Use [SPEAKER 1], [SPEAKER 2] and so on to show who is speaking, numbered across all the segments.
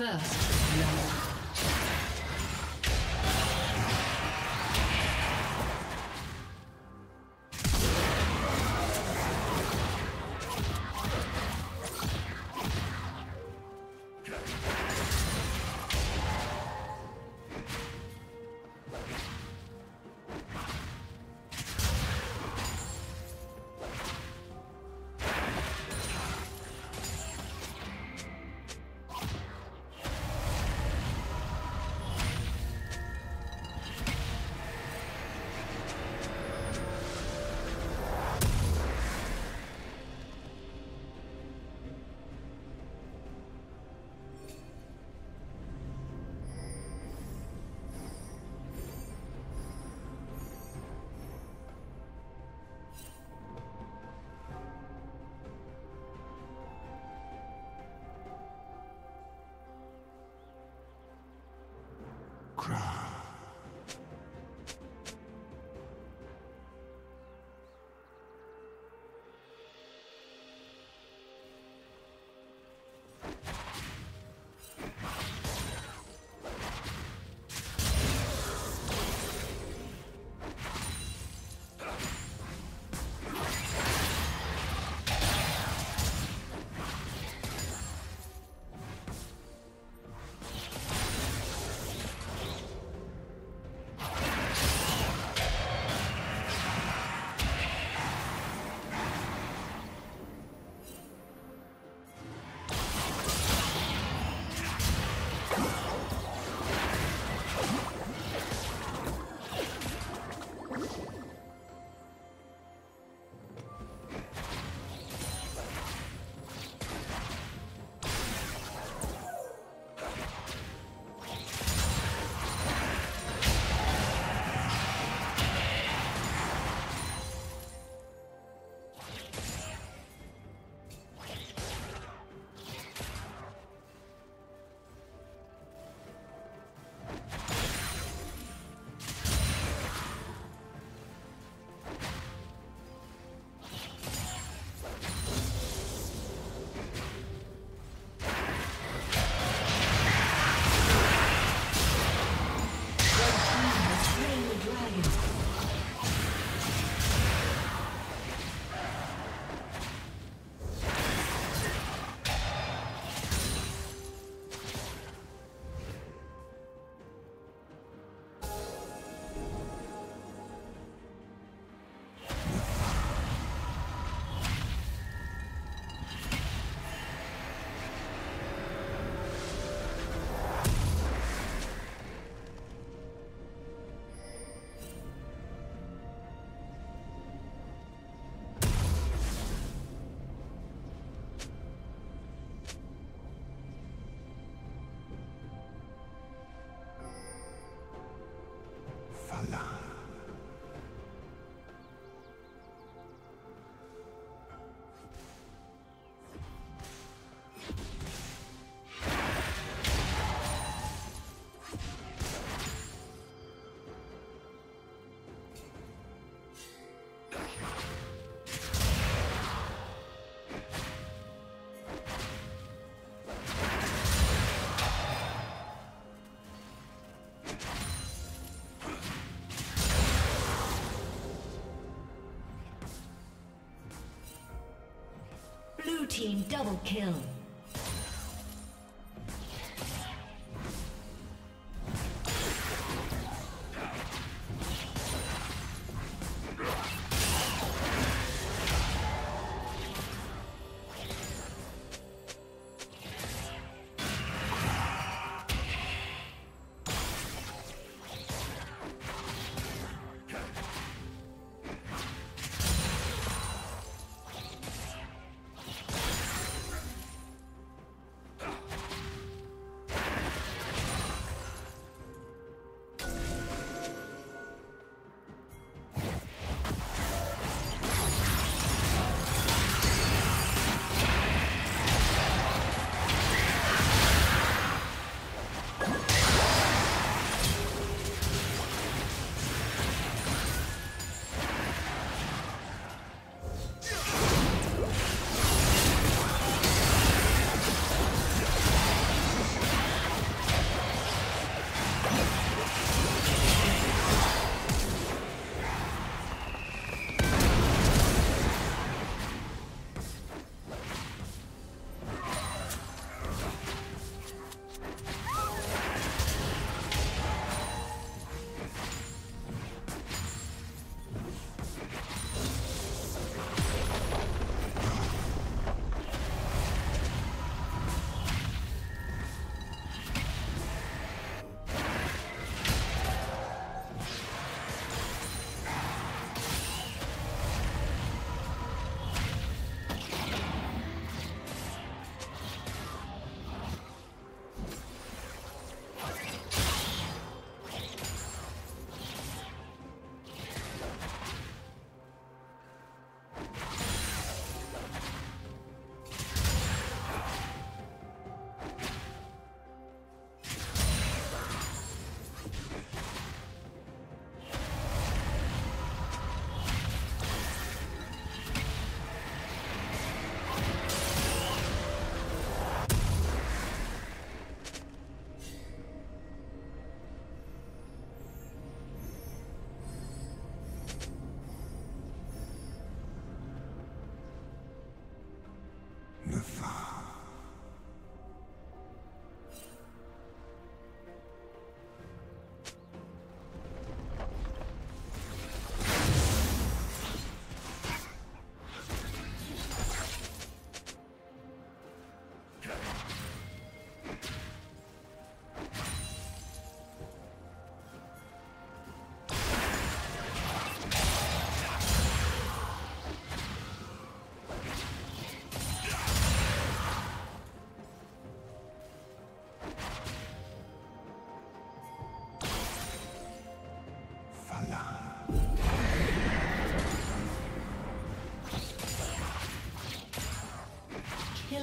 [SPEAKER 1] First blood. Team double kill.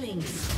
[SPEAKER 1] Killing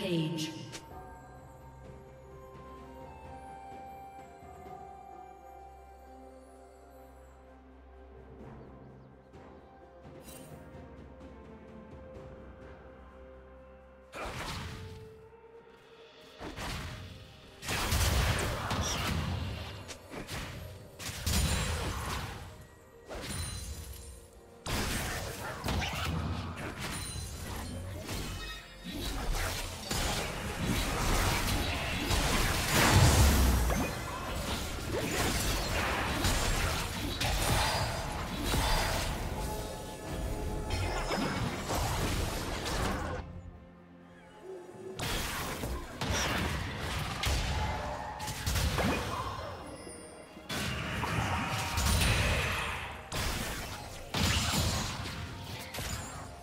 [SPEAKER 1] Rampage.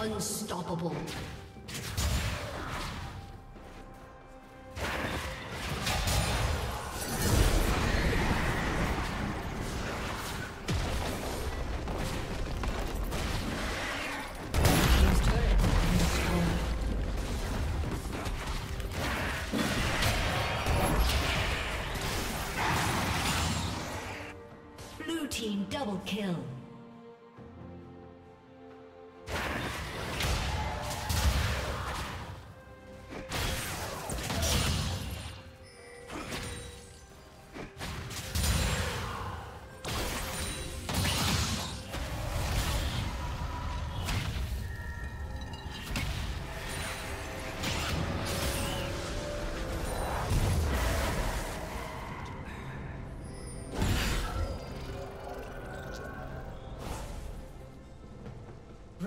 [SPEAKER 2] Unstoppable.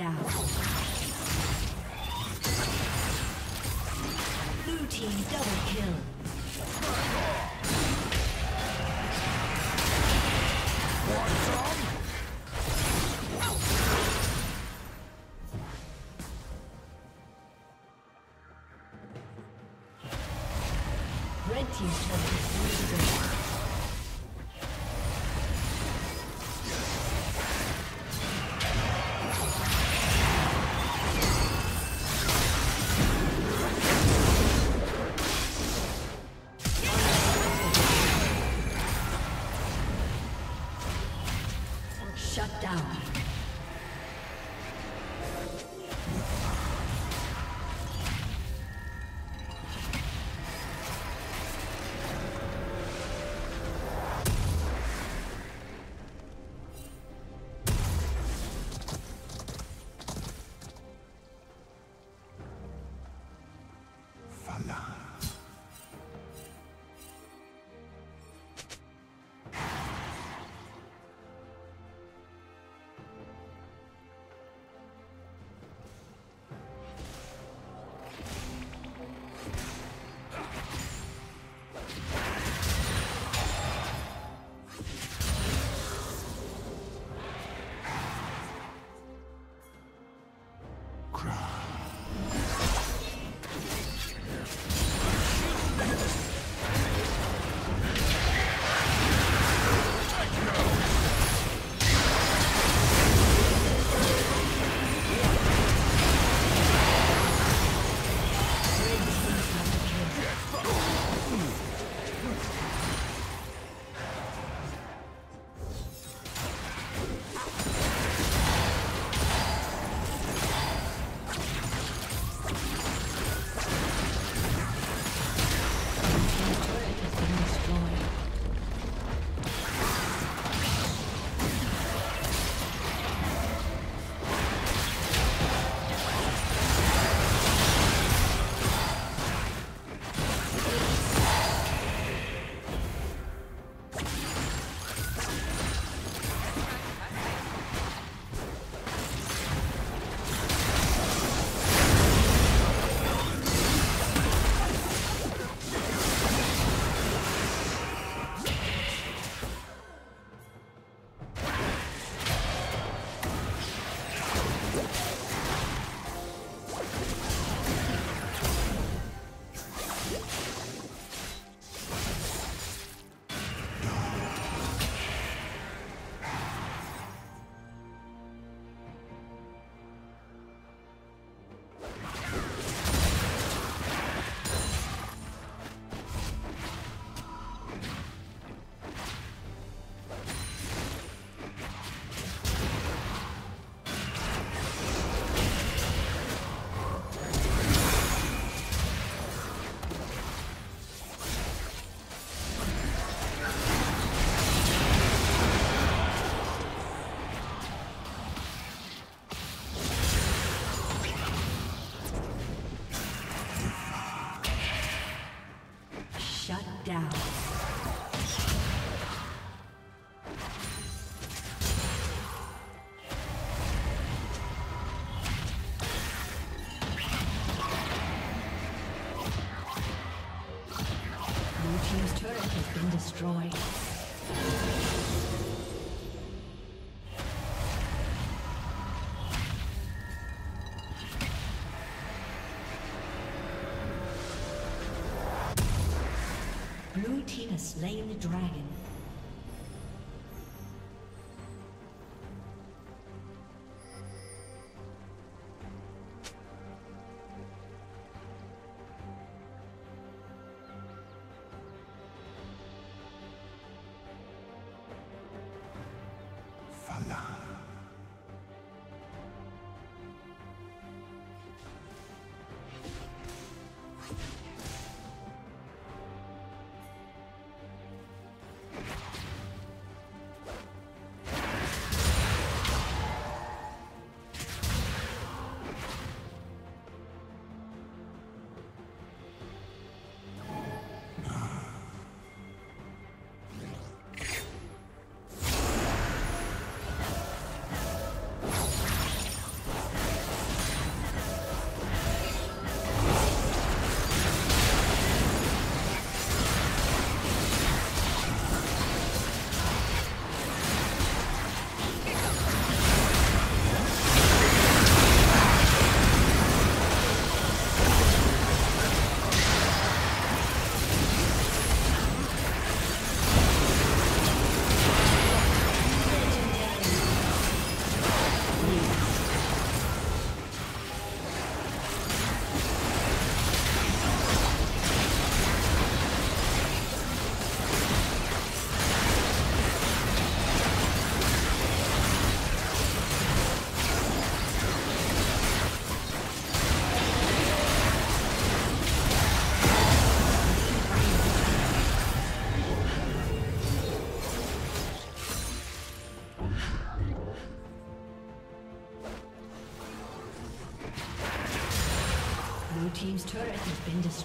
[SPEAKER 2] Team's slain the dragon.